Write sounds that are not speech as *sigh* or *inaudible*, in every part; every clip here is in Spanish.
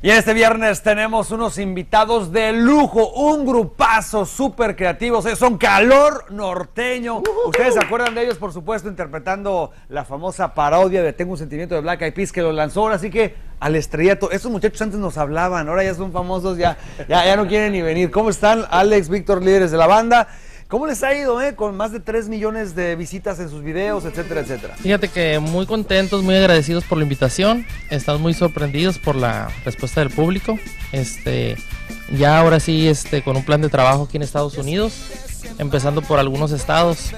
Y este viernes tenemos unos invitados de lujo, un grupazo súper creativos, eh, son calor norteño. Ustedes se acuerdan de ellos, por supuesto, interpretando la famosa parodia de Tengo un sentimiento de Black Eyed Peas que lo lanzó, ahora sí que al estrellato. Estos muchachos antes nos hablaban, ahora ya son famosos, ya, ya, ya no quieren ni venir. ¿Cómo están Alex, Víctor, líderes de la banda? ¿Cómo les ha ido, eh? Con más de 3 millones de visitas en sus videos, etcétera, etcétera. Fíjate que muy contentos, muy agradecidos por la invitación. Estamos muy sorprendidos por la respuesta del público. Este, ya ahora sí, este, con un plan de trabajo aquí en Estados Unidos, empezando por algunos estados.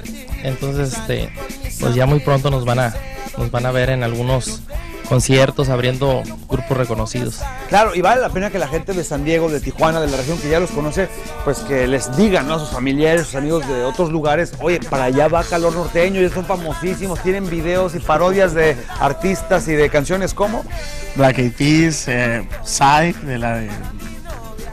Entonces, este, pues ya muy pronto nos van a, nos van a ver en algunos conciertos, abriendo grupos reconocidos. Claro, y vale la pena que la gente de San Diego, de Tijuana, de la región que ya los conoce, pues que les digan ¿no? a sus familiares, sus amigos de otros lugares, oye, para allá va Calor Norteño, ellos son famosísimos, tienen videos y parodias de artistas y de canciones como Black Eyed Peas, eh, Psy, de la de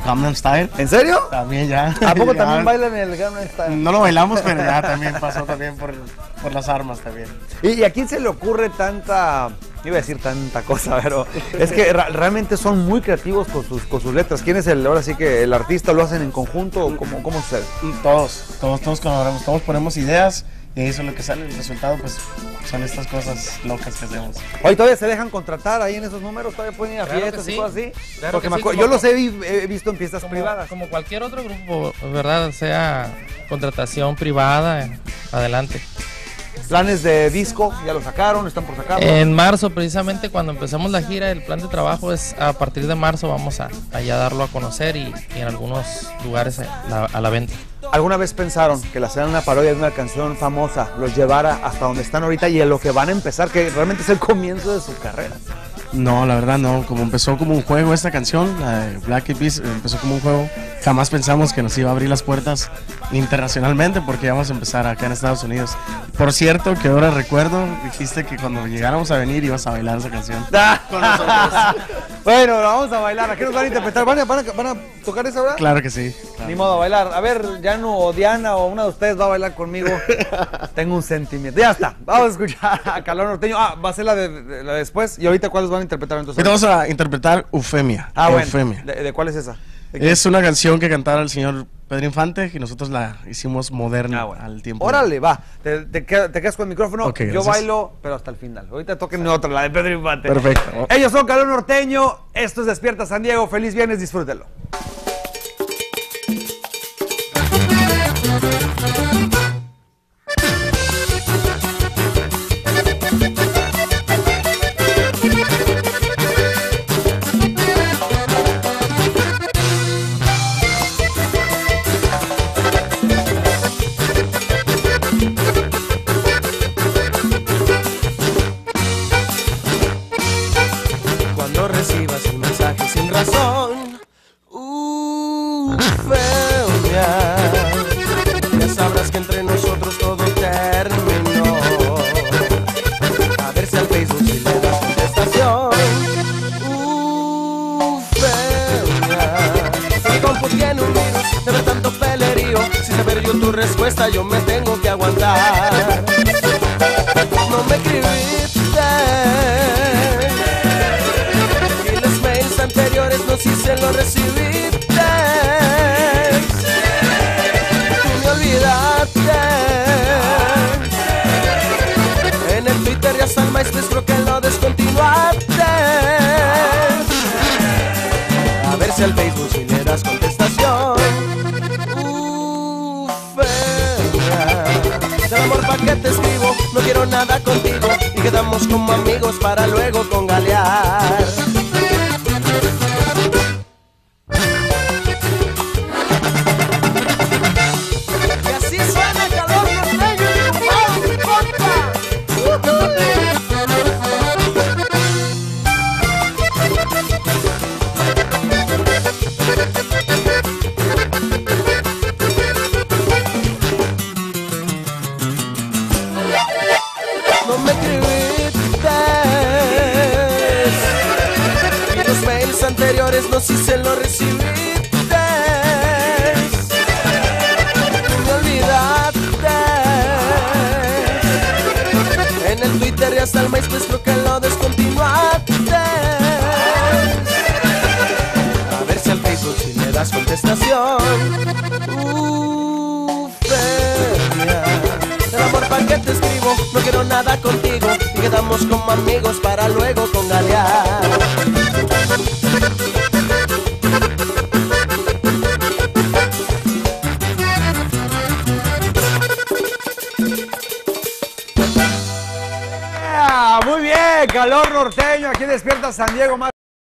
Gangnam Style. ¿En serio? También ya. ¿A poco *laughs* Ya. también bailan el Gangnam Style? No lo bailamos, pero ya *laughs* también pasó también por, por las armas también. ¿Y, y a quién se le ocurre tanta, iba a decir tanta cosa, *laughs* pero es que realmente son muy creativos con sus, con sus letras. ¿Quién es el, ahora sí que el artista lo hacen en conjunto o cómo, cómo sucede? Todos, todos, todos colaboramos, todos ponemos ideas y eso es lo que sale. El resultado, pues, son estas cosas locas que hacemos. Hoy todavía se dejan contratar ahí en esos números, todavía pueden ir a Claro fiestas y cosas así. Claro Porque que me sí, acuerdo- como- yo los he, vi- he visto en fiestas Como, privadas. como cualquier otro grupo, ¿verdad? Sea contratación privada, adelante. Planes de disco, ya lo sacaron, están por sacarlo. En marzo, precisamente cuando empezamos la gira, el plan de trabajo es a partir de marzo vamos a, a ya darlo a conocer y, y en algunos lugares a la, a la venta. ¿Alguna vez pensaron que la hacer una parodia de una canción famosa los llevara hasta donde están ahorita y en lo que van a empezar, que realmente es el comienzo de su carrera? No, la verdad no. Como empezó como un juego esta canción, la de Black Eyed Peas, empezó como un juego. Jamás pensamos que nos iba a abrir las puertas internacionalmente porque íbamos a empezar acá en Estados Unidos. Por cierto, que ahora recuerdo, dijiste que cuando llegáramos a venir ibas a bailar esa canción. *laughs* Con nosotros. bueno, vamos a bailar. ¿A qué nos van a interpretar? ¿Van a, van a- van a tocar esa hora? Claro que sí. Ni modo a bailar. A ver, Jano o Diana o una de ustedes va a bailar conmigo. *laughs* Tengo un sentimiento. Ya está. Vamos a escuchar a Calor Norteño. Ah, va a ser la de, de- la de después. ¿Y ahorita cuáles van a interpretar entonces? Ahorita vamos a interpretar Eufemia. Ah, bueno. Eufemia. ¿De, de cuál es esa? Es una canción que cantaba el señor Pedro Infante y nosotros la hicimos moderna Ah, bueno. al tiempo. Órale, va. Te, te queda- te quedas con el micrófono. Yo gracias. bailo, pero hasta el final. Ahorita toquen otra, la de Pedro Infante. Perfecto. Ellos son Calor Norteño. Esto es Despierta San Diego. Feliz viernes, disfrútenlo. Recibas un mensaje sin razón, uh, feo ya. Ya sabrás que entre nosotros todo terminó. A ver si al Facebook si le das contestación. Uh, feo ya. Mi compu tiene un virus de ver tanto pelerío. Sin saber yo tu respuesta, yo me tengo que aguantar. Mails anteriores no sé si lo recibiste. Tú me olvidaste. En el Twitter y hasta el MySpace creo que lo descontinuaste. A ver si al Facebook si le das contestación. Fea. Del amor pa' que te escribo, no quiero nada contigo y quedamos como amigos para luego congalear. No me escribiste. Los mails anteriores no sé si lo recibiste. Tú me olvidaste. En el Twitter y hasta el MySpace creo que lo descontinuaste. das contestación. Te escribo, no quiero nada contigo y quedamos como amigos para luego con galear. Ah, Muy bien, calor norteño. Aquí despierta San Diego.